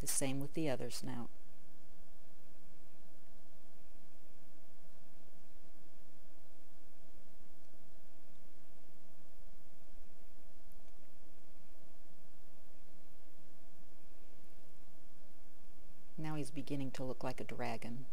the same with the others now. Now he's beginning to look like a dragon.